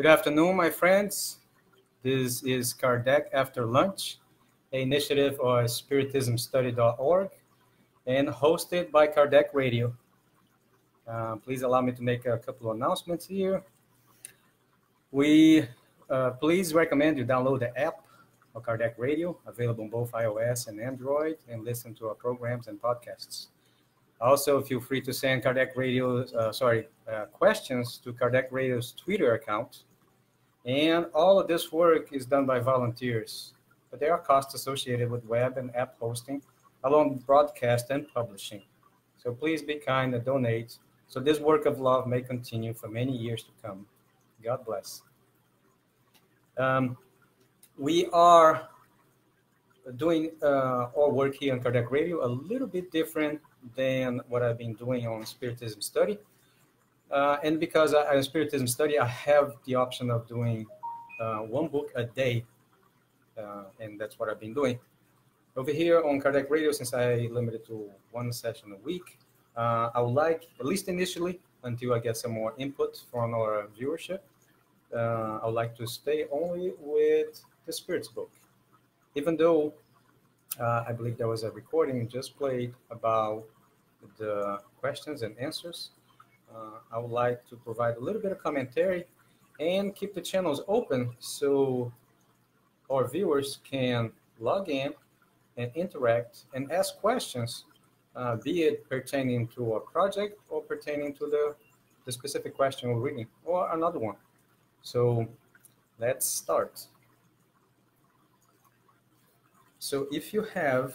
Good afternoon, my friends. This is Kardec After Lunch, an initiative of spiritismstudy.org and hosted by Kardec Radio. Uh, please allow me to make a couple of announcements here. We uh, please recommend you download the app of Kardec Radio, available on both iOS and Android, and listen to our programs and podcasts. Also, feel free to send Kardec Radio, uh, sorry, uh, questions to Kardec Radio's Twitter account. And all of this work is done by volunteers, but there are costs associated with web and app hosting, along with broadcast and publishing. So please be kind and donate so this work of love may continue for many years to come. God bless. Um, we are doing uh, our work here on Kardec Radio a little bit different than what I've been doing on Spiritism Study. Uh, and because I, in Spiritism Study, I have the option of doing uh, one book a day, uh, and that's what I've been doing. Over here on Kardec Radio, since I limited to one session a week, uh, I would like, at least initially, until I get some more input from our viewership, uh, I would like to stay only with the Spirits book. Even though uh, I believe there was a recording just played about the questions and answers, uh, I would like to provide a little bit of commentary and keep the channels open so our viewers can log in and interact and ask questions, uh, be it pertaining to a project or pertaining to the, the specific question we're reading or another one. So let's start. So if you have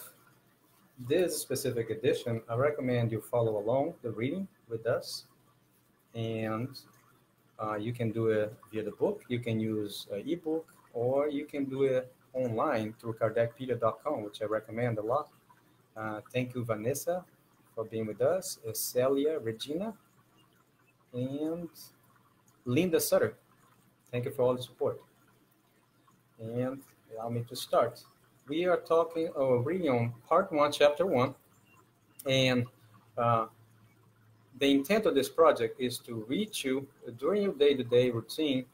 this specific edition, I recommend you follow along the reading with us. And uh, you can do it via the book, you can use an ebook, or you can do it online through kardecpedia.com, which I recommend a lot. Uh, thank you, Vanessa, for being with us, Celia, Regina, and Linda Sutter. Thank you for all the support. And allow me to start. We are talking, uh, reading on part one, chapter one, and uh, the intent of this project is to reach you during your day-to-day routine,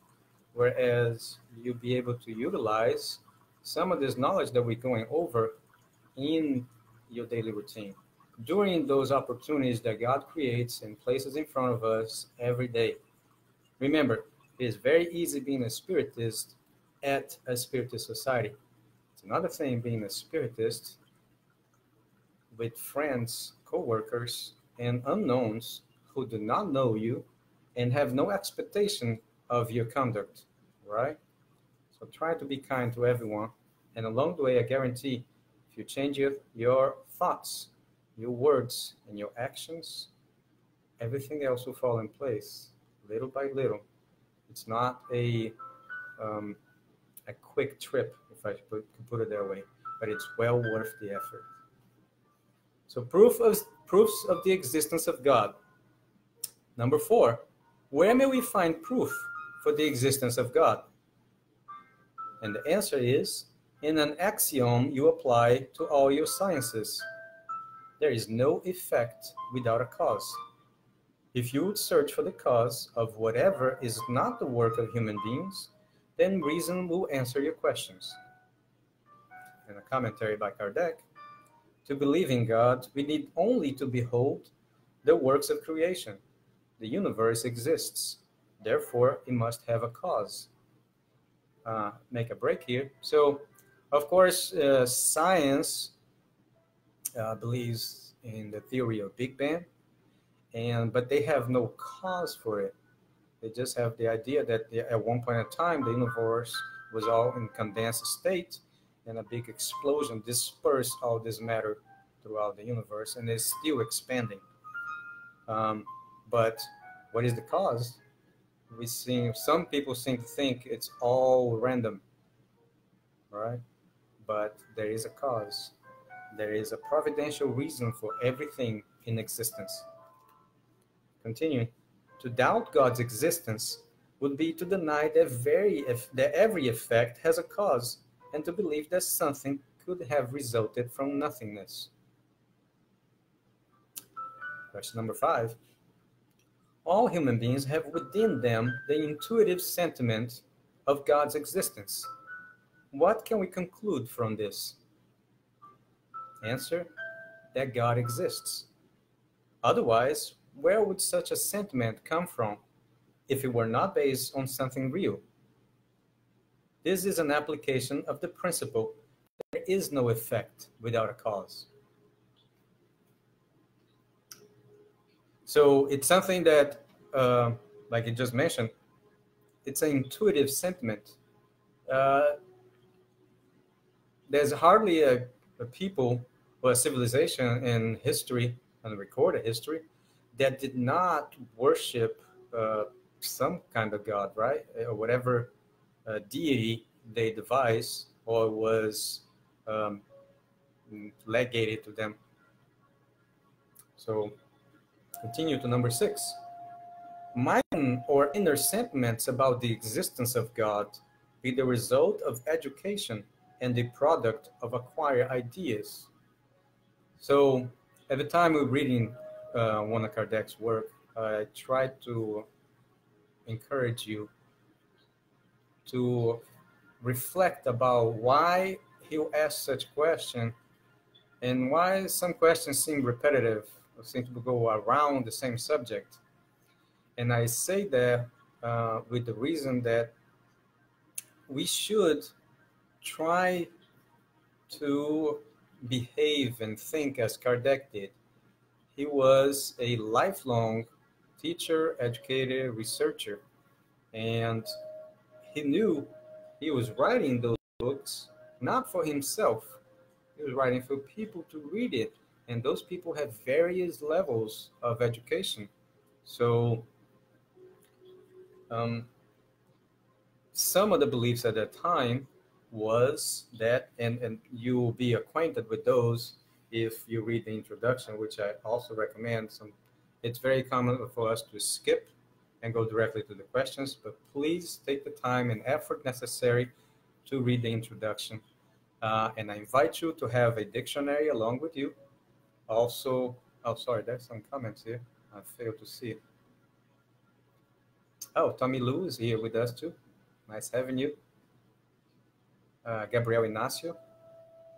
whereas you'll be able to utilize some of this knowledge that we're going over in your daily routine during those opportunities that God creates and places in front of us every day. Remember, it is very easy being a spiritist at a spiritist society. It's another thing being a spiritist with friends, co-workers, and unknowns who do not know you and have no expectation of your conduct, right? So try to be kind to everyone. And along the way, I guarantee if you change your, your thoughts, your words, and your actions, everything else will fall in place little by little. It's not a um, a quick trip, if I can put it that way, but it's well worth the effort. So proof of proofs of the existence of God. Number four, where may we find proof for the existence of God? And the answer is in an axiom you apply to all your sciences. There is no effect without a cause. If you would search for the cause of whatever is not the work of human beings, then reason will answer your questions. And a commentary by Kardec to believe in God, we need only to behold the works of creation. The universe exists. Therefore, it must have a cause. Uh, make a break here. So, of course, uh, science uh, believes in the theory of Big Bang, and but they have no cause for it. They just have the idea that at one point in time the universe was all in condensed state, and a big explosion dispersed all this matter throughout the universe and is still expanding. Um, but what is the cause? We see some people seem to think it's all random, right? But there is a cause. There is a providential reason for everything in existence. Continuing, to doubt God's existence would be to deny that very that every effect has a cause and to believe that something could have resulted from nothingness. Question number five. all human beings have within them the intuitive sentiment of God's existence. What can we conclude from this? Answer that God exists. Otherwise, where would such a sentiment come from if it were not based on something real? This is an application of the principle there is no effect without a cause. So it's something that, uh, like you just mentioned, it's an intuitive sentiment. Uh, there's hardly a, a people or a civilization in history and recorded history that did not worship uh, some kind of god, right, or whatever deity they devised or was um, legated to them. So Continue to number six. Mind or inner sentiments about the existence of God be the result of education and the product of acquired ideas. So at the time we're reading uh, one of Kardec's work, I try to encourage you to reflect about why he'll ask such question and why some questions seem repetitive seem to go around the same subject. And I say that uh, with the reason that we should try to behave and think as Kardec did. He was a lifelong teacher, educator, researcher, and he knew he was writing those books not for himself. He was writing for people to read it and those people have various levels of education. So, um, some of the beliefs at that time was that, and, and you will be acquainted with those if you read the introduction, which I also recommend. Some, it's very common for us to skip and go directly to the questions, but please take the time and effort necessary to read the introduction. Uh, and I invite you to have a dictionary along with you also, oh, sorry, there's some comments here. I failed to see. Oh, Tommy Lou is here with us too. Nice having you. Uh, Gabriel Ignacio,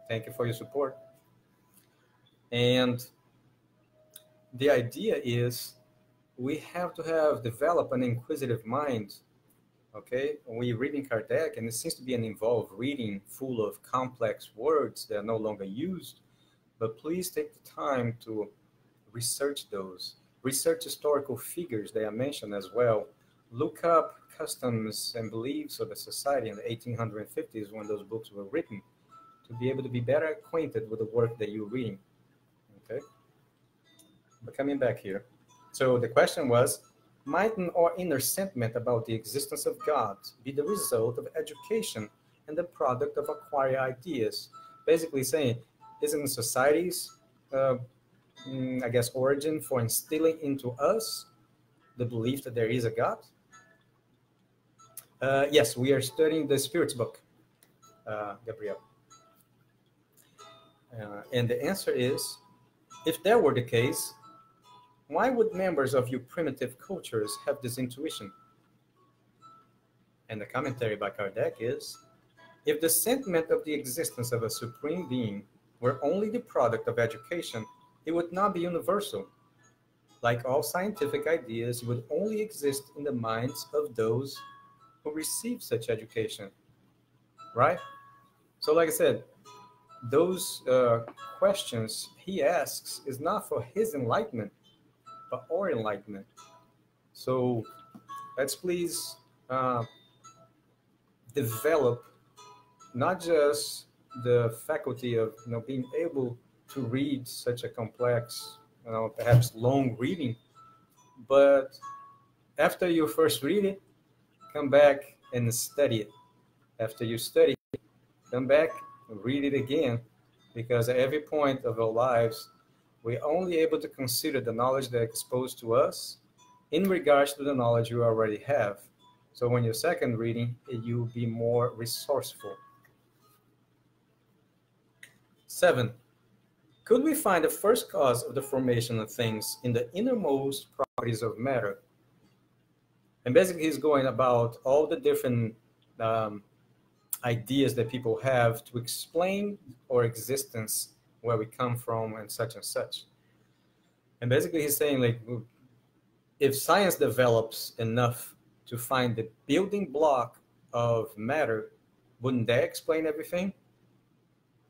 thank you for your support. And the idea is we have to have develop an inquisitive mind. Okay, we reading Kardec, and it seems to be an involved reading full of complex words that are no longer used but please take the time to research those. Research historical figures they are mentioned as well. Look up customs and beliefs of the society in the 1850s when those books were written to be able to be better acquainted with the work that you're reading. Okay? But coming back here. So the question was, might an or inner sentiment about the existence of God be the result of education and the product of acquired ideas? Basically saying, isn't society's, uh, mm, I guess, origin for instilling into us the belief that there is a God? Uh, yes, we are studying the Spirits book, uh, Gabriel. Uh, and the answer is, if that were the case, why would members of your primitive cultures have this intuition? And the commentary by Kardec is, if the sentiment of the existence of a supreme being were only the product of education, it would not be universal. Like all scientific ideas, it would only exist in the minds of those who receive such education. Right? So, like I said, those uh, questions he asks is not for his enlightenment, our enlightenment. So, let's please uh, develop not just the faculty of you know being able to read such a complex, you know, perhaps long reading, but after you first read it, come back and study it. After you study, it, come back, read it again, because at every point of our lives, we're only able to consider the knowledge that exposed to us in regards to the knowledge you already have. So when you're second reading, you'll be more resourceful. Seven, could we find the first cause of the formation of things in the innermost properties of matter And basically, he's going about all the different um, ideas that people have to explain our existence, where we come from, and such and such. And basically, he's saying, like, if science develops enough to find the building block of matter, wouldn't that explain everything?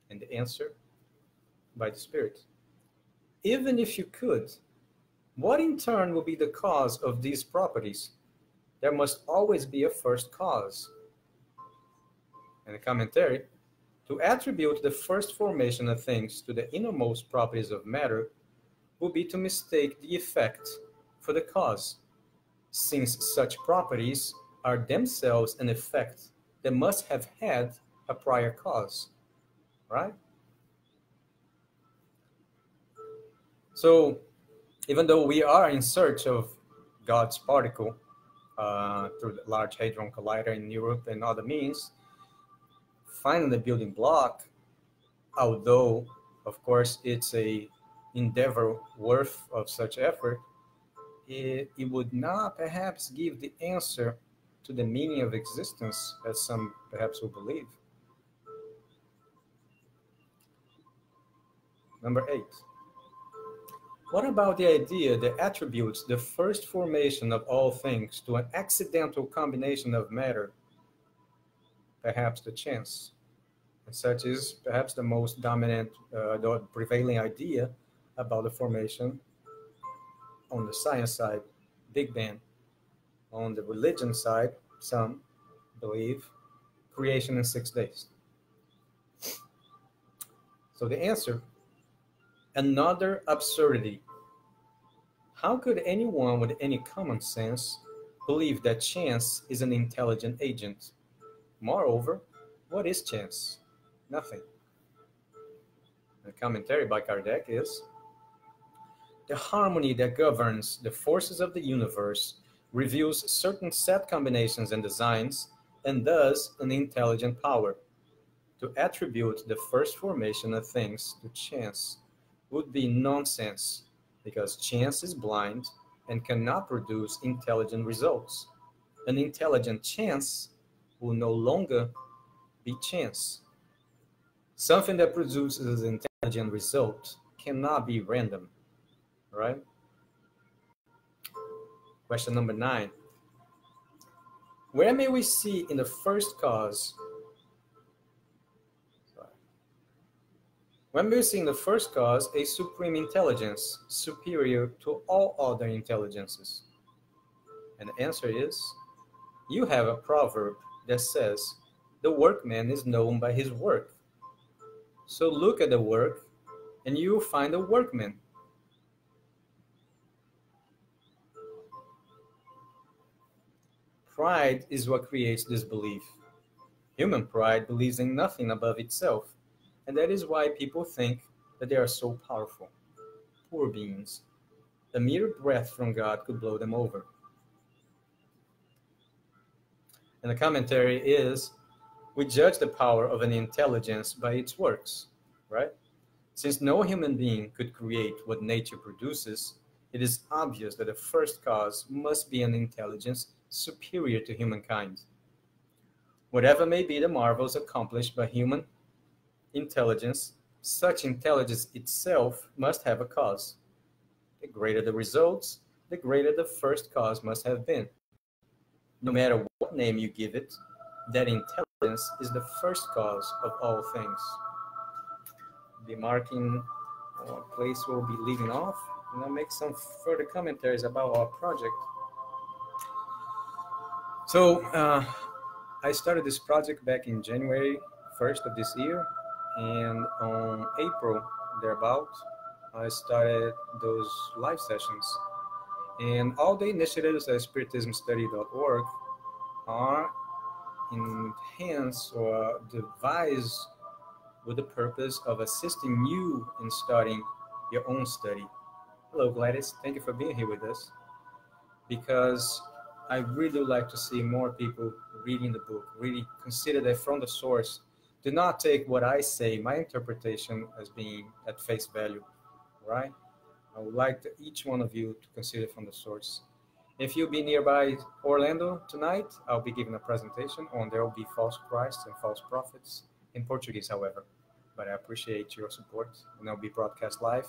And the answer by the Spirit. Even if you could, what in turn will be the cause of these properties? There must always be a first cause. And the commentary to attribute the first formation of things to the innermost properties of matter would be to mistake the effect for the cause, since such properties are themselves an effect that must have had a prior cause, right? So, even though we are in search of God's particle uh, through the Large Hadron Collider in Europe and other means, finding the building block, although, of course, it's a endeavor worth of such effort, it, it would not perhaps give the answer to the meaning of existence as some perhaps will believe. Number eight. What about the idea that attributes the first formation of all things to an accidental combination of matter? Perhaps the chance. And such is perhaps the most dominant, uh, prevailing idea about the formation on the science side, Big Bang. On the religion side, some believe creation in six days. So the answer another absurdity. How could anyone with any common sense believe that chance is an intelligent agent? Moreover, what is chance? Nothing. The commentary by Kardec is the harmony that governs the forces of the universe reveals certain set combinations and designs, and thus an intelligent power. To attribute the first formation of things to chance would be nonsense, because chance is blind and cannot produce intelligent results. An intelligent chance will no longer be chance. Something that produces an intelligent result cannot be random right? Question number nine. Where may we see in the first cause? When we see in the first cause a supreme intelligence superior to all other intelligences? And the answer is you have a proverb that says, The workman is known by his work. So look at the work and you will find a workman. Pride is what creates disbelief. Human pride believes in nothing above itself, and that is why people think that they are so powerful. Poor beings. A mere breath from God could blow them over. And the commentary is we judge the power of an intelligence by its works, right? Since no human being could create what nature produces, it is obvious that the first cause must be an intelligence superior to humankind. Whatever may be the marvels accomplished by human intelligence, such intelligence itself must have a cause. The greater the results, the greater the first cause must have been. No matter what name you give it, that intelligence is the first cause of all things. Be marking what place we'll be leaving off, and I'll make some further commentaries about our project. So uh, I started this project back in January 1st of this year, and on April thereabout, I started those live sessions. And all the initiatives at spiritismstudy.org are enhanced or devised with the purpose of assisting you in starting your own study. Hello, Gladys. Thank you for being here with us. Because I really like to see more people reading the book, really consider that from the source. Do not take what I say, my interpretation, as being at face value, right? I would like to, each one of you to consider from the source. If you'll be nearby Orlando tonight, I'll be giving a presentation on there will be false Christs and false prophets in Portuguese, however. But I appreciate your support, and I'll be broadcast live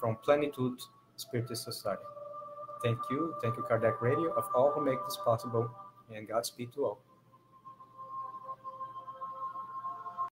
from Plenitude Spiritist Society. Thank you, thank you, Kardec Radio, of all who make this possible, and Godspeed to all.